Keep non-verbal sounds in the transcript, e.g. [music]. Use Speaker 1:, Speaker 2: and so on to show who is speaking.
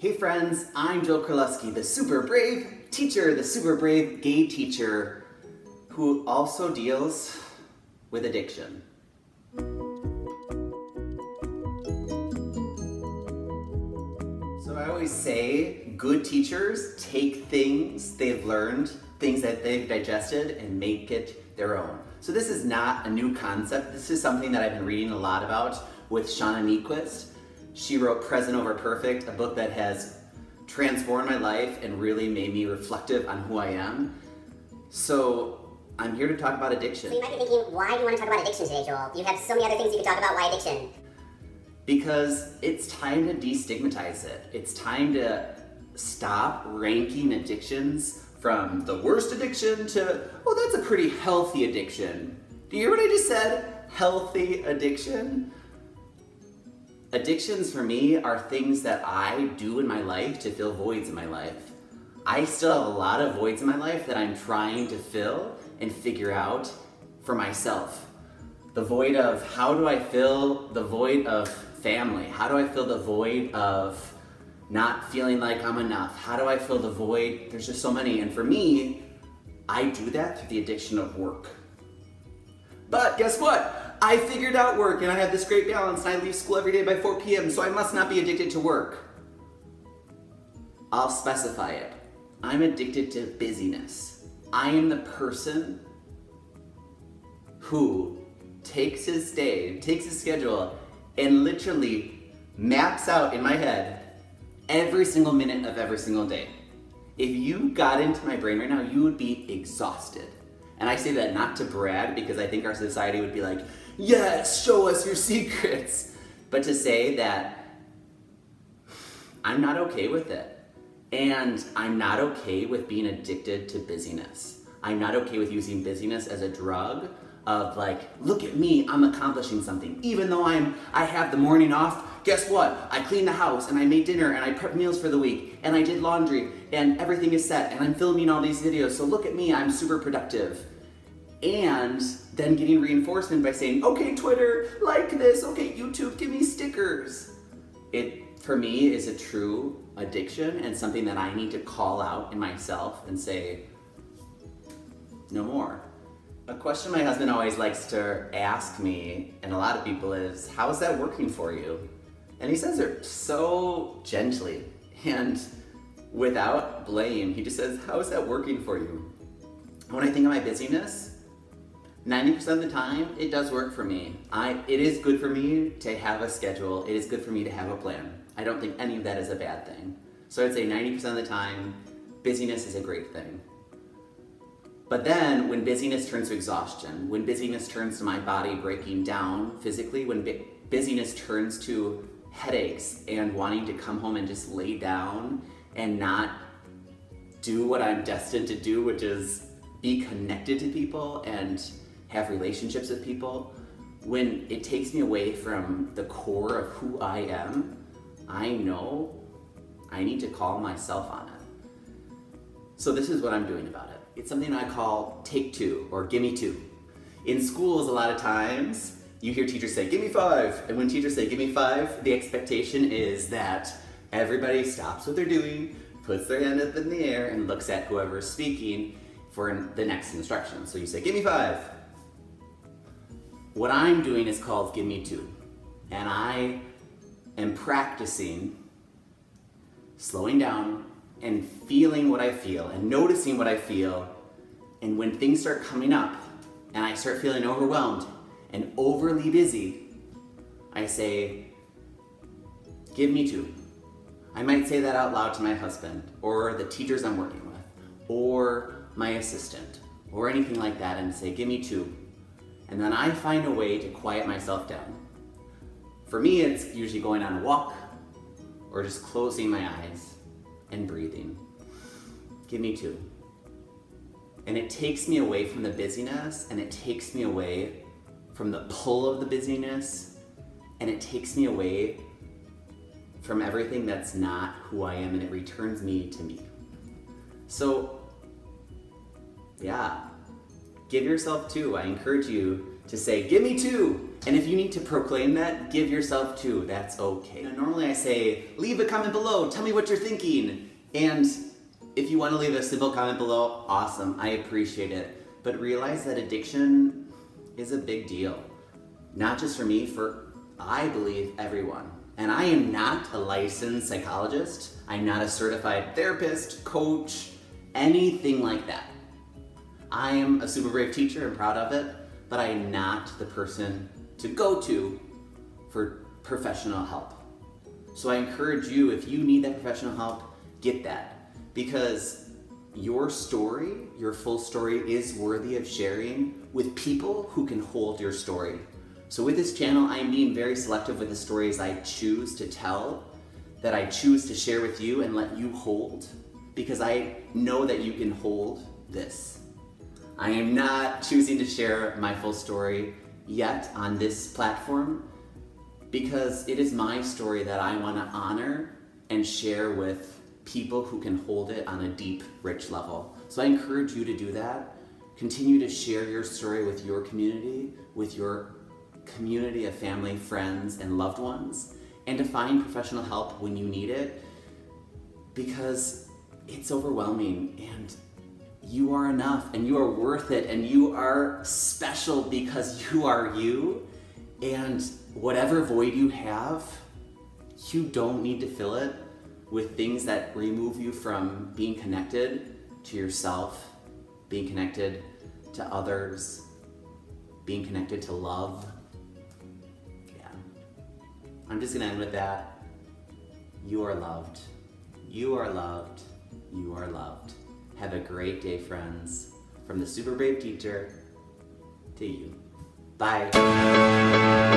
Speaker 1: Hey friends, I'm Joe Carlovsky, the super brave teacher, the super brave gay teacher who also deals with addiction. So I always say good teachers take things they've learned, things that they've digested, and make it their own. So this is not a new concept. This is something that I've been reading a lot about with Shauna Niequist. She wrote Present Over Perfect, a book that has transformed my life and really made me reflective on who I am. So I'm here to talk about addiction.
Speaker 2: So you might be thinking, why do you want to talk about addiction today, Joel? You have so many other things you could talk about. Why addiction?
Speaker 1: Because it's time to destigmatize it. It's time to stop ranking addictions from the worst addiction to, oh, that's a pretty healthy addiction. Do you hear what I just said? Healthy addiction? Addictions for me are things that I do in my life to fill voids in my life. I still have a lot of voids in my life that I'm trying to fill and figure out for myself. The void of how do I fill the void of family? How do I fill the void of not feeling like I'm enough? How do I fill the void? There's just so many. And for me, I do that through the addiction of work. But guess what? I figured out work and I have this great balance I leave school every day by 4 p.m., so I must not be addicted to work. I'll specify it. I'm addicted to busyness. I am the person who takes his day, takes his schedule, and literally maps out in my head every single minute of every single day. If you got into my brain right now, you would be exhausted. And I say that not to brag because I think our society would be like, yes, show us your [laughs] secrets. But to say that I'm not okay with it. And I'm not okay with being addicted to busyness. I'm not okay with using busyness as a drug of like, look at me, I'm accomplishing something. Even though I'm I have the morning off, guess what? I cleaned the house and I made dinner and I prepped meals for the week and I did laundry and everything is set and I'm filming all these videos. So look at me, I'm super productive. And then getting reinforcement by saying, okay, Twitter, like this, okay, YouTube, give me stickers. It, for me, is a true addiction and something that I need to call out in myself and say, no more. A question my husband always likes to ask me, and a lot of people, is how is that working for you? And he says it so gently and without blame. He just says, how is that working for you? When I think of my busyness, 90% of the time, it does work for me. I, it is good for me to have a schedule. It is good for me to have a plan. I don't think any of that is a bad thing. So I'd say 90% of the time, busyness is a great thing. But then when busyness turns to exhaustion, when busyness turns to my body breaking down physically, when bu busyness turns to headaches and wanting to come home and just lay down and not do what I'm destined to do, which is be connected to people and have relationships with people, when it takes me away from the core of who I am, I know I need to call myself on it. So this is what I'm doing about it. It's something I call take two or gimme two. In schools, a lot of times, you hear teachers say, give me five. And when teachers say, give me five, the expectation is that everybody stops what they're doing, puts their hand up in the air, and looks at whoever's speaking for the next instruction. So you say, give me five. What I'm doing is called give me two. And I am practicing slowing down and feeling what I feel and noticing what I feel. And when things start coming up and I start feeling overwhelmed and overly busy, I say, give me two. I might say that out loud to my husband or the teachers I'm working with or my assistant or anything like that and say, give me two. And then I find a way to quiet myself down. For me, it's usually going on a walk or just closing my eyes and breathing. Give me two. And it takes me away from the busyness and it takes me away from the pull of the busyness and it takes me away from everything that's not who I am and it returns me to me. So, yeah, give yourself two. I encourage you to say, give me two. And if you need to proclaim that, give yourself two. That's okay. Now, normally I say, leave a comment below, tell me what you're thinking. And if you want to leave a simple comment below, awesome, I appreciate it. But realize that addiction is a big deal. Not just for me, for I believe everyone. And I am not a licensed psychologist. I'm not a certified therapist, coach, anything like that. I am a super brave teacher and proud of it, but I am not the person to go to for professional help. So I encourage you, if you need that professional help, get that. Because your story, your full story, is worthy of sharing with people who can hold your story. So with this channel, I'm being very selective with the stories I choose to tell, that I choose to share with you and let you hold, because I know that you can hold this. I am not choosing to share my full story yet on this platform because it is my story that I want to honor and share with people who can hold it on a deep, rich level. So I encourage you to do that. Continue to share your story with your community, with your community of family, friends, and loved ones, and to find professional help when you need it because it's overwhelming and you are enough and you are worth it and you are special because you are you. And whatever void you have, you don't need to fill it with things that remove you from being connected to yourself, being connected to others, being connected to love. Yeah. I'm just gonna end with that. You are loved. You are loved. You are loved. Have a great day, friends. From the Super Brave Teacher to you. Bye.